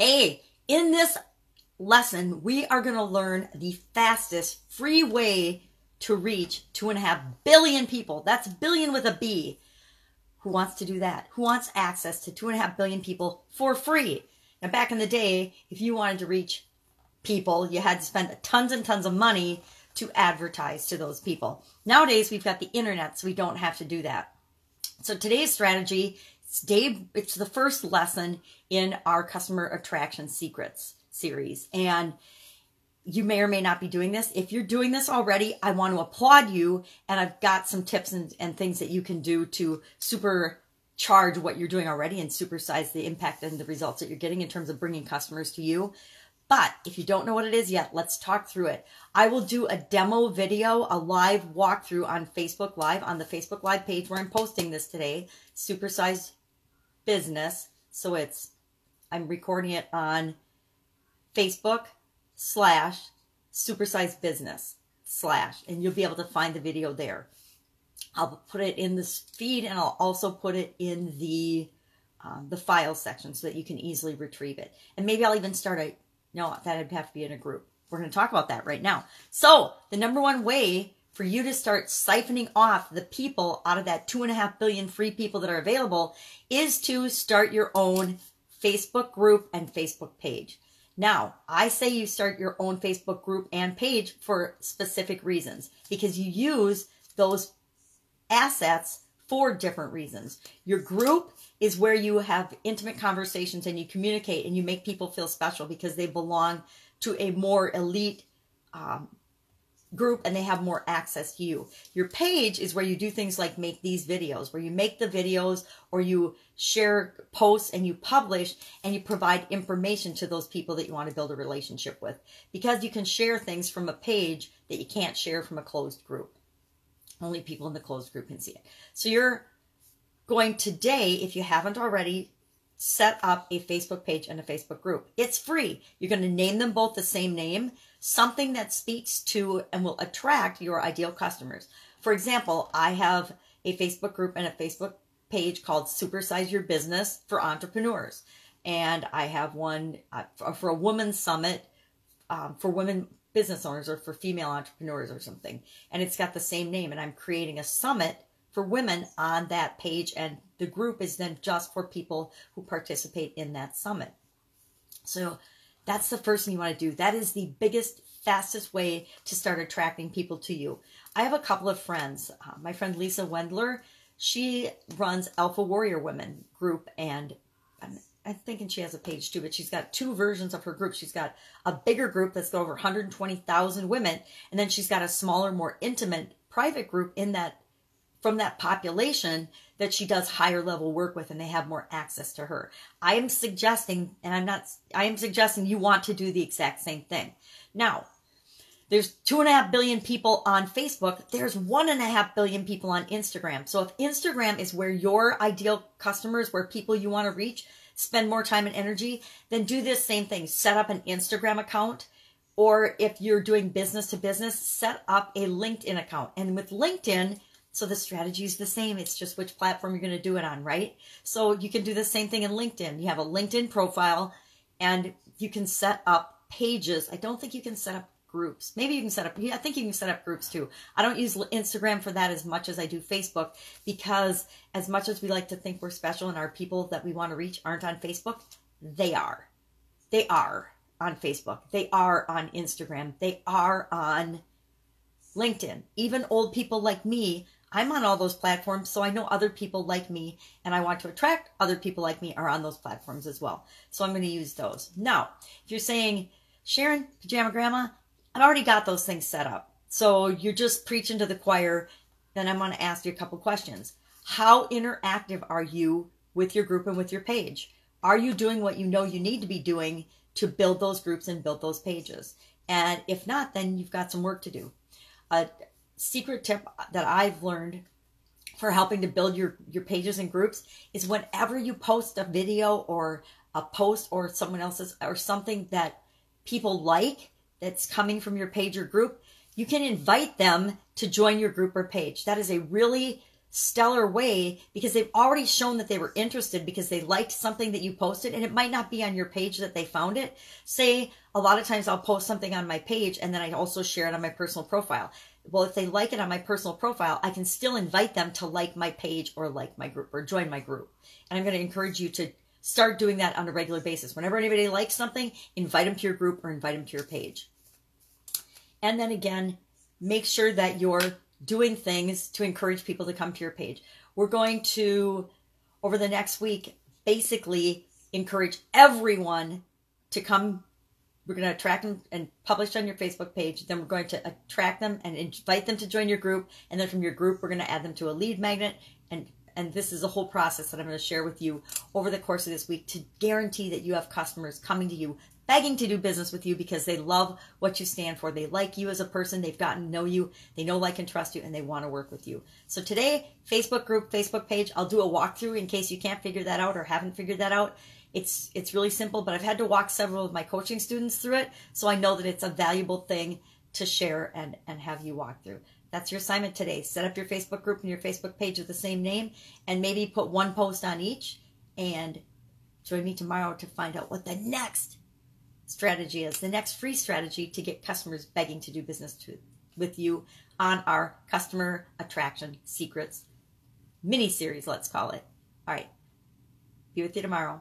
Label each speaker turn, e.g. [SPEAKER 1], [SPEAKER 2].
[SPEAKER 1] Hey, in this lesson, we are going to learn the fastest free way to reach two and a half billion people. That's billion with a B. Who wants to do that? Who wants access to two and a half billion people for free? Now, back in the day, if you wanted to reach people, you had to spend tons and tons of money to advertise to those people. Nowadays, we've got the internet, so we don't have to do that. So today's strategy it's it's the first lesson in our customer attraction secrets series and you may or may not be doing this. If you're doing this already, I want to applaud you and I've got some tips and, and things that you can do to supercharge what you're doing already and supersize the impact and the results that you're getting in terms of bringing customers to you. But if you don't know what it is yet, let's talk through it. I will do a demo video, a live walkthrough on Facebook Live, on the Facebook Live page where I'm posting this today, Supersize Business. So it's, I'm recording it on Facebook slash Supersize Business slash, and you'll be able to find the video there. I'll put it in this feed and I'll also put it in the um, the file section so that you can easily retrieve it. And maybe I'll even start a no, that'd have to be in a group. We're going to talk about that right now. So, the number one way for you to start siphoning off the people out of that two and a half billion free people that are available is to start your own Facebook group and Facebook page. Now, I say you start your own Facebook group and page for specific reasons because you use those assets for different reasons. Your group is where you have intimate conversations and you communicate and you make people feel special because they belong to a more elite um, group and they have more access to you. Your page is where you do things like make these videos, where you make the videos or you share posts and you publish and you provide information to those people that you want to build a relationship with because you can share things from a page that you can't share from a closed group. Only people in the closed group can see it. So you're going today, if you haven't already, set up a Facebook page and a Facebook group. It's free. You're going to name them both the same name, something that speaks to and will attract your ideal customers. For example, I have a Facebook group and a Facebook page called Supersize Your Business for Entrepreneurs. And I have one uh, for a women's summit um, for women business owners or for female entrepreneurs or something. And it's got the same name. And I'm creating a summit for women on that page. And the group is then just for people who participate in that summit. So that's the first thing you want to do. That is the biggest, fastest way to start attracting people to you. I have a couple of friends. Uh, my friend Lisa Wendler, she runs Alpha Warrior Women group and I'm thinking she has a page too, but she's got two versions of her group. She's got a bigger group that's got over 120,000 women, and then she's got a smaller, more intimate private group in that from that population that she does higher level work with and they have more access to her. I am suggesting, and I'm not, I am suggesting you want to do the exact same thing. Now, there's two and a half billion people on Facebook. There's one and a half billion people on Instagram. So if Instagram is where your ideal customers, where people you want to reach, spend more time and energy, then do this same thing. Set up an Instagram account. Or if you're doing business to business, set up a LinkedIn account. And with LinkedIn, so the strategy is the same. It's just which platform you're going to do it on, right? So you can do the same thing in LinkedIn. You have a LinkedIn profile and you can set up pages. I don't think you can set up groups. Maybe you can set up, I think you can set up groups too. I don't use Instagram for that as much as I do Facebook because as much as we like to think we're special and our people that we want to reach aren't on Facebook, they are. They are on Facebook. They are on Instagram. They are on LinkedIn. Even old people like me, I'm on all those platforms, so I know other people like me and I want to attract other people like me are on those platforms as well. So I'm going to use those. Now, if you're saying, Sharon, Pajama Grandma, I've already got those things set up. So you're just preaching to the choir. Then I'm going to ask you a couple questions. How interactive are you with your group and with your page? Are you doing what you know you need to be doing to build those groups and build those pages? And if not, then you've got some work to do. A secret tip that I've learned for helping to build your, your pages and groups is whenever you post a video or a post or someone else's or something that people like, that's coming from your page or group, you can invite them to join your group or page. That is a really stellar way because they've already shown that they were interested because they liked something that you posted and it might not be on your page that they found it. Say a lot of times I'll post something on my page and then I also share it on my personal profile. Well, if they like it on my personal profile, I can still invite them to like my page or like my group or join my group. And I'm going to encourage you to start doing that on a regular basis. Whenever anybody likes something, invite them to your group or invite them to your page. And then again, make sure that you're doing things to encourage people to come to your page. We're going to, over the next week, basically encourage everyone to come. We're going to attract them and publish on your Facebook page. Then we're going to attract them and invite them to join your group. And then from your group, we're going to add them to a lead magnet. And, and this is a whole process that I'm going to share with you over the course of this week to guarantee that you have customers coming to you begging to do business with you because they love what you stand for. They like you as a person. They've gotten to know you. They know, like, and trust you, and they want to work with you. So today, Facebook group, Facebook page, I'll do a walkthrough in case you can't figure that out or haven't figured that out. It's it's really simple, but I've had to walk several of my coaching students through it, so I know that it's a valuable thing to share and and have you walk through. That's your assignment today. Set up your Facebook group and your Facebook page with the same name, and maybe put one post on each. And join me tomorrow to find out what the next strategy is the next free strategy to get customers begging to do business to, with you on our customer attraction secrets mini series, let's call it. All right. Be with you tomorrow.